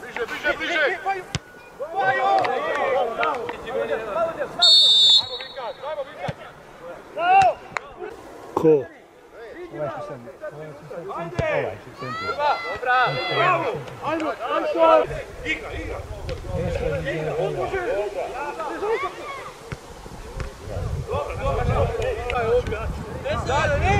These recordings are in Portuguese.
Bliže, bliže! Ko? O,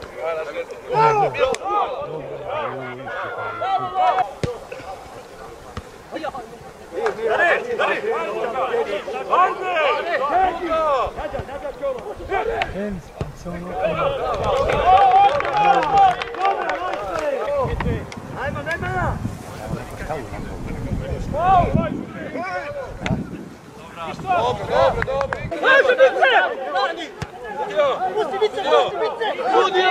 Dobre, dobre. Pusti bice, pusti bice. Ljudi,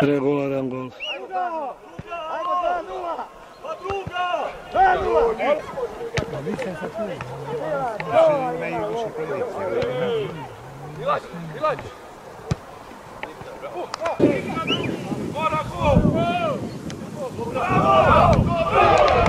3 gol, é um gol. Bora, gol! Bravo! Bravo!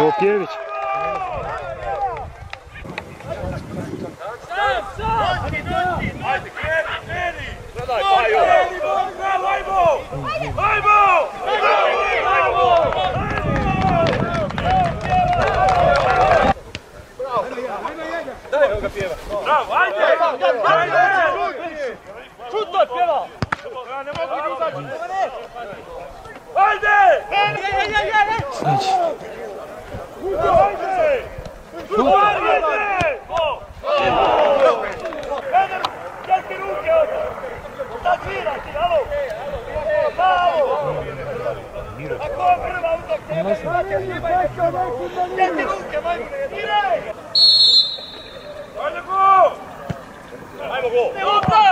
Лукевич. Chuto, chelo. Šta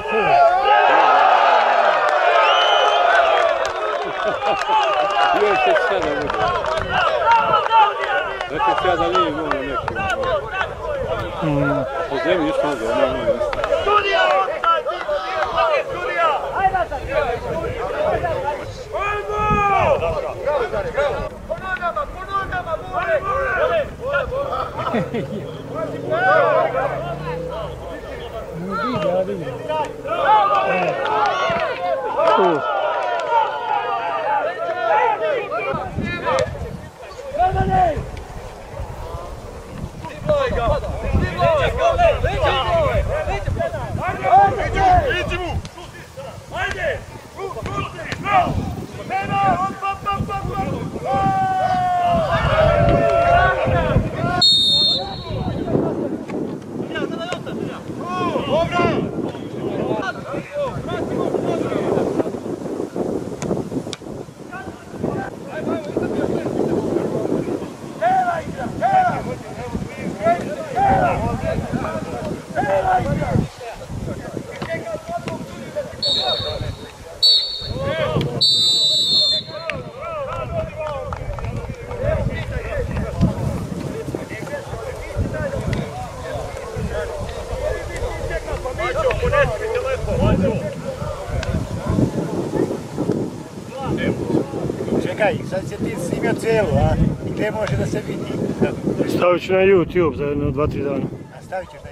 Bravo! Bravo! Bravo! Bravo! Bravo! Bravo! Bravo! Bravo! Bravo! Bravo! Bravo! Bravo! Bravo! Bravo! Bravo! Studija! Bravo! Bravo! Bravo! Bravo! Bravo! Bravo! Bravo! Bravo! Hey, Oh. Čekaj, sad se ti snimio celu, a? I gdje može da se vidi? stavit ću na YouTube za jedno dva, tri dana. A stavit ćeš na